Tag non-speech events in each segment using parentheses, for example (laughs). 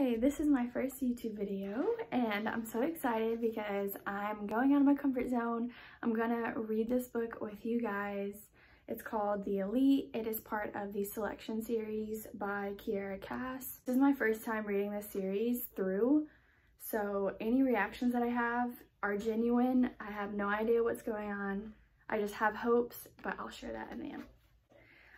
Hi, this is my first YouTube video and I'm so excited because I'm going out of my comfort zone. I'm gonna read this book with you guys. It's called The Elite. It is part of the Selection series by Kiera Cass. This is my first time reading this series through, so any reactions that I have are genuine. I have no idea what's going on. I just have hopes, but I'll share that in the end.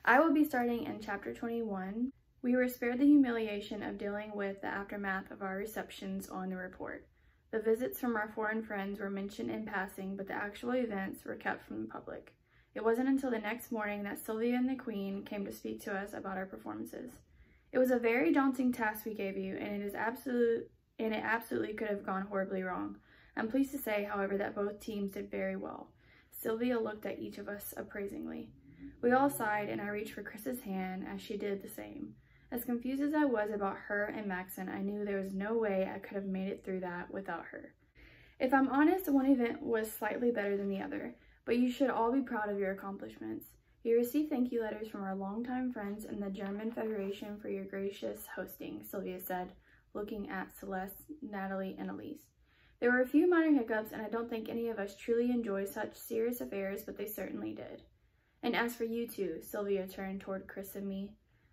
I will be starting in chapter 21. We were spared the humiliation of dealing with the aftermath of our receptions on the report. The visits from our foreign friends were mentioned in passing, but the actual events were kept from the public. It wasn't until the next morning that Silvia and the Queen came to speak to us about our performances. It was a very daunting task we gave you, and it is absolute and it absolutely could have gone horribly wrong. I'm pleased to say, however, that both teams did very well. Silvia looked at each of us appraisingly. We all sighed, and I reached for Kriss's hand as she did the same. As confused as I was about her and Maxon, I knew there was no way I could have made it through that without her. If I'm honest, one event was slightly better than the other, but you should all be proud of your accomplishments. You received thank you letters from our longtime friends in the German Federation for your gracious hosting, Silvia said, looking at Celeste, Natalie, and Elise. There were a few minor hiccups, and I don't think any of us truly enjoy such serious affairs, but they certainly did. And as for you two, Silvia turned toward Kriss and me.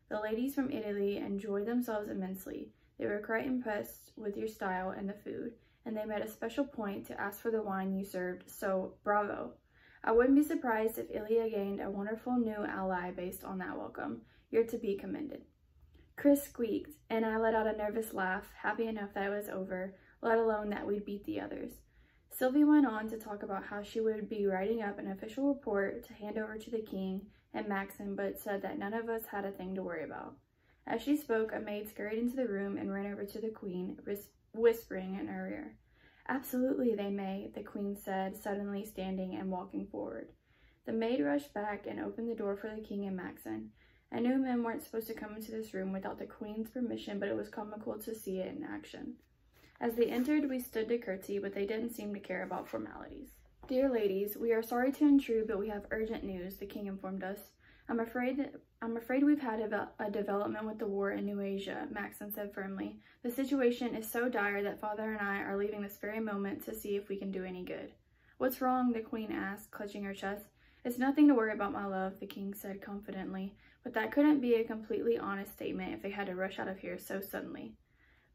The ladies from Italy enjoyed themselves immensely. They were quite impressed with your style and the food, and they made a special point to ask for the wine you served, so bravo. I wouldn't be surprised if Illéa gained a wonderful new ally based on that welcome. You're to be commended. Kriss squeaked, and I let out a nervous laugh, happy enough that it was over, let alone that we'd beat the others. Silvia went on to talk about how she would be writing up an official report to hand over to the king and Maxon, but said that none of us had a thing to worry about. As she spoke, a maid scurried into the room and ran over to the queen, whispering in her ear. Absolutely, they may, the queen said, suddenly standing and walking forward. The maid rushed back and opened the door for the king and Maxon. I knew men weren't supposed to come into this room without the queen's permission, but it was comical to see it in action. As they entered, we stood to curtsy, but they didn't seem to care about formalities. Dear ladies, we are sorry to intrude, but we have urgent news, the king informed us. I'm afraid I'm afraid we've had a, a development with the war in New Asia, Maxon said firmly. The situation is so dire that father and I are leaving this very moment to see if we can do any good. What's wrong? the queen asked, clutching her chest. It's nothing to worry about, my love, the king said confidently, but that couldn't be a completely honest statement if they had to rush out of here so suddenly.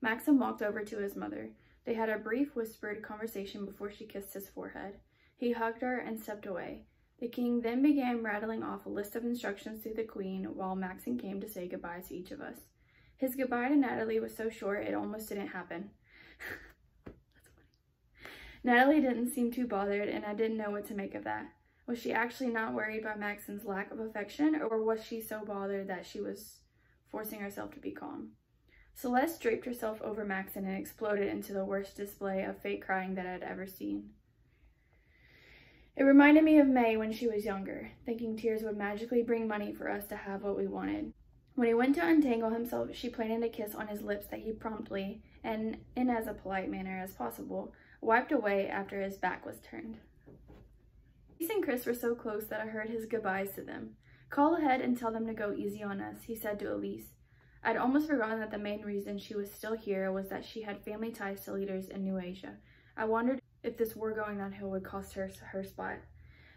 Maxon walked over to his mother. They had a brief whispered conversation before she kissed his forehead. He hugged her and stepped away. The king then began rattling off a list of instructions to the queen while Maxon came to say goodbye to each of us. His goodbye to Natalie was so short it almost didn't happen. (laughs) Natalie didn't seem too bothered and I didn't know what to make of that. Was she actually not worried by Maxon's lack of affection or was she so bothered that she was forcing herself to be calm? Celeste draped herself over Max and exploded into the worst display of fake crying that I had ever seen. It reminded me of May when she was younger, thinking tears would magically bring money for us to have what we wanted. When he went to untangle himself, she planted a kiss on his lips that he promptly, and in as a polite manner as possible, wiped away after his back was turned. Elise and Kriss were so close that I heard his goodbyes to them. Call ahead and tell them to go easy on us, he said to Elise. I'd almost forgotten that the main reason she was still here was that she had family ties to leaders in New Asia. I wondered if this war going downhill would cost her her spot.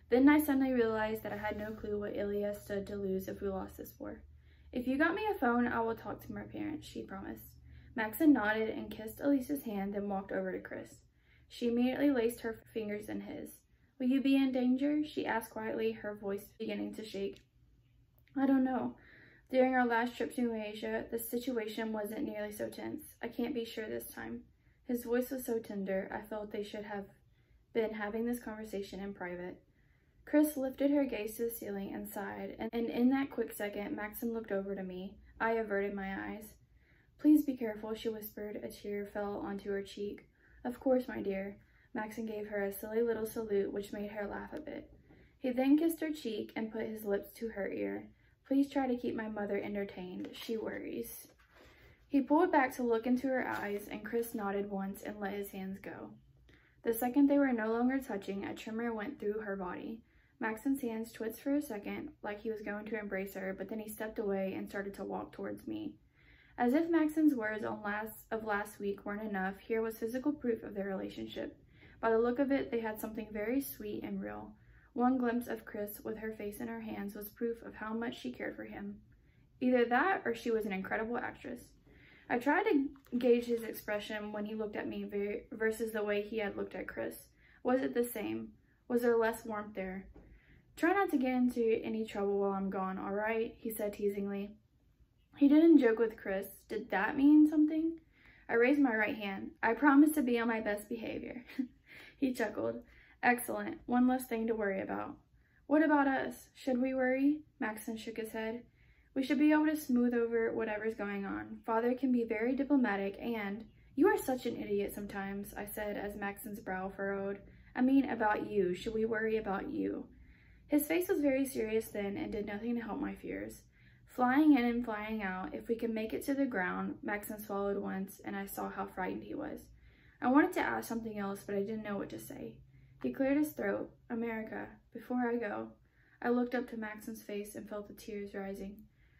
Then I suddenly realized that I had no clue what Illéa stood to lose if we lost this war. If you got me a phone, I will talk to my parents, she promised. Maxon nodded and kissed Elise's hand, then walked over to Kriss. She immediately laced her fingers in his. Will you be in danger? she asked quietly, her voice beginning to shake. I don't know. During our last trip to Asia, the situation wasn't nearly so tense. I can't be sure this time. His voice was so tender, I felt they should have been having this conversation in private. Kriss lifted her gaze to the ceiling and sighed, and in that quick second, Maxon looked over to me. I averted my eyes. Please be careful, she whispered. A tear fell onto her cheek. Of course, my dear. Maxon gave her a silly little salute, which made her laugh a bit. He then kissed her cheek and put his lips to her ear. Please try to keep my mother entertained. She worries. He pulled back to look into her eyes, and Kriss nodded once and let his hands go. The second they were no longer touching, a tremor went through her body. Maxon's hands twitched for a second, like he was going to embrace her, but then he stepped away and started to walk towards me. As if Maxon's words on last of last week weren't enough, here was physical proof of their relationship. By the look of it, they had something very sweet and real. One glimpse of Kriss with her face in her hands was proof of how much she cared for him. Either that or she was an incredible actress. I tried to gauge his expression when he looked at me versus the way he had looked at Kriss. Was it the same? Was there less warmth there? Try not to get into any trouble while I'm gone, all right? He said teasingly. He didn't joke with Kriss. Did that mean something? I raised my right hand. I promise to be on my best behavior. (laughs) he chuckled. Excellent. One less thing to worry about. What about us? Should we worry? Maxon shook his head. We should be able to smooth over whatever's going on. Father can be very diplomatic and... You are such an idiot sometimes, I said as Maxon's brow furrowed. I mean about you. Should we worry about you? His face was very serious then and did nothing to help my fears. Flying in and flying out, if we could make it to the ground, Maxon swallowed once and I saw how frightened he was. I wanted to ask something else, but I didn't know what to say. He cleared his throat. America, before I go. I looked up to Maxon's face and felt the tears rising.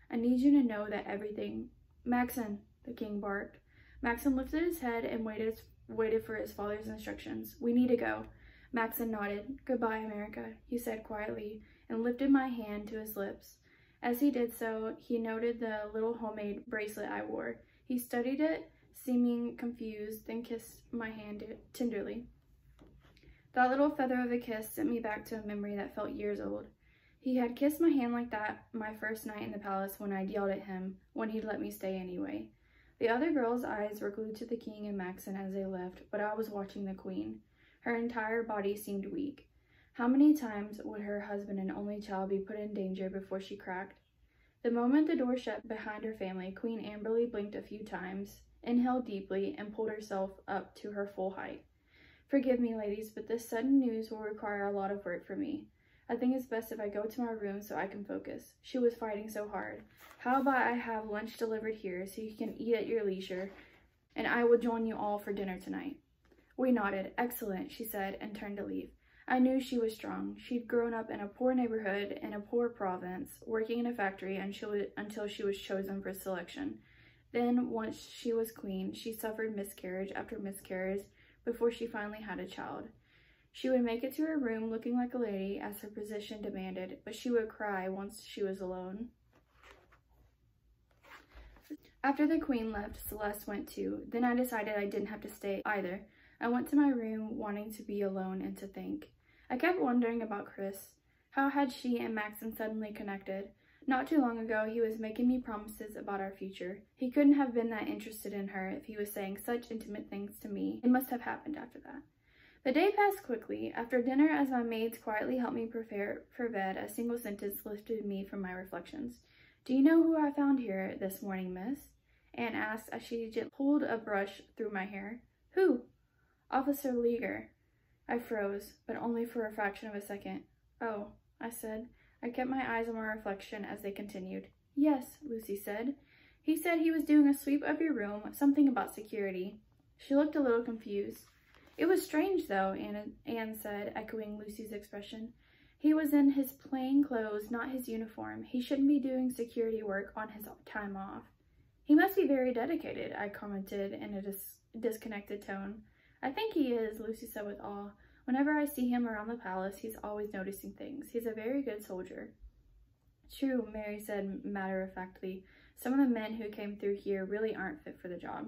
I need you to know that everything... Maxon, the king barked. Maxon lifted his head and waited, waited for his father's instructions. We need to go. Maxon nodded. Goodbye, America, he said quietly, and lifted my hand to his lips. As he did so, he noted the little homemade bracelet I wore. He studied it, seeming confused, then kissed my hand tenderly. That little feather of a kiss sent me back to a memory that felt years old. He had kissed my hand like that my first night in the palace when I'd yelled at him when he'd let me stay anyway. The other girls' eyes were glued to the king and Maxon as they left, but I was watching the queen. Her entire body seemed weak. How many times would her husband and only child be put in danger before she cracked? The moment the door shut behind her family, Queen Amberly blinked a few times, inhaled deeply, and pulled herself up to her full height. Forgive me, ladies, but this sudden news will require a lot of work for me. I think it's best if I go to my room so I can focus. She was fighting so hard. How about I have lunch delivered here so you can eat at your leisure, and I will join you all for dinner tonight. We nodded. Excellent, she said, and turned to leave. I knew she was strong. She'd grown up in a poor neighborhood in a poor province, working in a factory until, until she was chosen for selection. Then, once she was queen, she suffered miscarriage after miscarriage before she finally had a child. She would make it to her room looking like a lady as her position demanded, but she would cry once she was alone. After the queen left, Celeste went too. Then I decided I didn't have to stay either. I went to my room wanting to be alone and to think. I kept wondering about Kriss. How had she and Maxon suddenly connected? Not too long ago, he was making me promises about our future. He couldn't have been that interested in her if he was saying such intimate things to me. It must have happened after that. The day passed quickly. After dinner, as my maids quietly helped me prepare for bed, a single sentence lifted me from my reflections. Do you know who I found here this morning, miss? Anne asked as she pulled a brush through my hair. Who? Officer Leger. I froze, but only for a fraction of a second. Oh, I said. I kept my eyes on my reflection as they continued. Yes, Lucy said. He said he was doing a sweep of your room, something about security. She looked a little confused. It was strange, though, Anne, Anne said, echoing Lucy's expression. He was in his plain clothes, not his uniform. He shouldn't be doing security work on his time off. He must be very dedicated, I commented in a dis disconnected tone. I think he is, Lucy said with awe. Whenever I see him around the palace, he's always noticing things. He's a very good soldier. True, Mary said matter-of-factly. Some of the men who came through here really aren't fit for the job.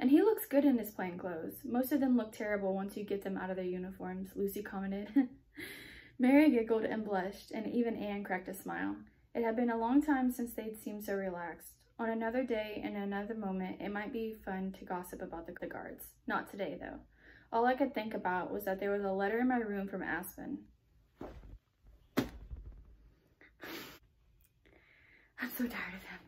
And he looks good in his plain clothes. Most of them look terrible once you get them out of their uniforms, Lucy commented. (laughs) Mary giggled and blushed, and even Anne cracked a smile. It had been a long time since they'd seemed so relaxed. On another day and another moment, it might be fun to gossip about the, the guards. Not today, though. All I could think about was that there was a letter in my room from Aspen. (sighs) I'm so tired of him.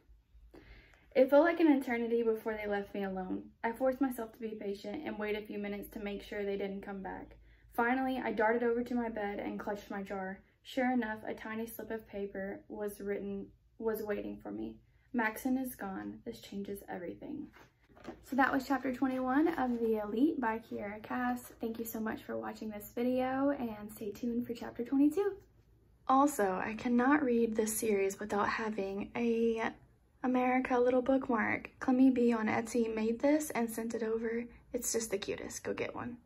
It felt like an eternity before they left me alone. I forced myself to be patient and wait a few minutes to make sure they didn't come back. Finally, I darted over to my bed and clutched my jar. Sure enough, a tiny slip of paper was written, was waiting for me. Maxon is gone. This changes everything. So that was chapter 21 of The Elite by Kiera Cass. Thank you so much for watching this video and stay tuned for chapter 22. Also, I cannot read this series without having a America little bookmark. KlemiBee on Etsy made this and sent it over. It's just the cutest. Go get one.